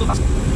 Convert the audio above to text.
こと